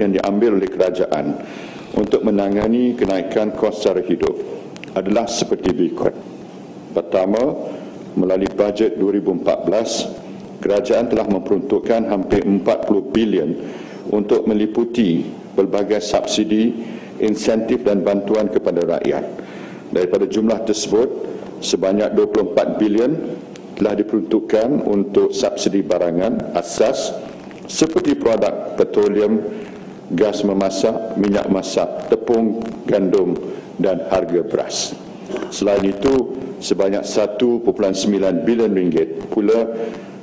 yang diambil oleh kerajaan untuk menangani kenaikan kos cara hidup adalah seperti berikut. Pertama, melalui bajet 2014, kerajaan telah memperuntukkan hampir 40 bilion untuk meliputi pelbagai subsidi, insentif dan bantuan kepada rakyat. Daripada jumlah tersebut, sebanyak 24 bilion telah diperuntukkan untuk subsidi barangan asas seperti produk petroleum, gas memasak, minyak masak, tepung, gandum dan harga beras. Selain itu, sebanyak 1.9 bilion ringgit pula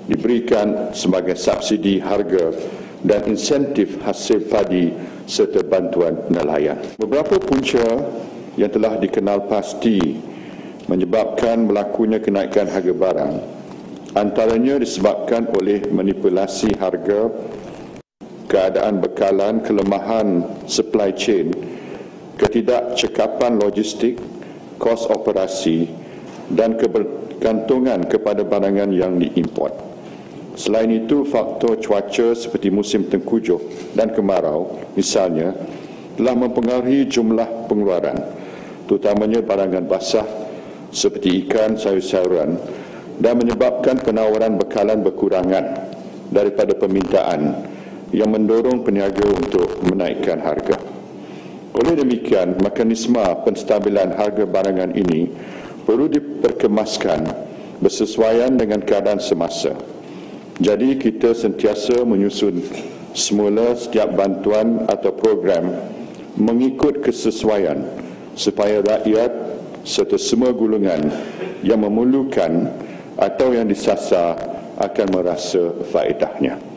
diberikan sebagai subsidi harga dan insentif hasil padi serta bantuan nelayan. Beberapa punca yang telah dikenal pasti menyebabkan berlakunya kenaikan harga barang antaranya disebabkan oleh manipulasi harga, keadaan bekalan, kelemahan supply chain, ketidakcekapan logistik, kos operasi dan kebergantungan kepada barangan yang diimport. Selain itu, faktor cuaca seperti musim tengkujuh dan kemarau, misalnya, telah mempengaruhi jumlah pengeluaran, terutamanya barangan basah seperti ikan, sayur-sayuran, dan menyebabkan penawaran bekalan berkurangan daripada permintaan yang mendorong peniaga untuk menaikkan harga. Oleh demikian, mekanisme penstabilan harga barangan ini perlu diperkemaskan bersesuaian dengan keadaan semasa. Jadi kita sentiasa menyusun semula setiap bantuan atau program mengikut kesesuaian supaya rakyat serta semua golongan yang memerlukan atau yang disasar akan merasa faedahnya.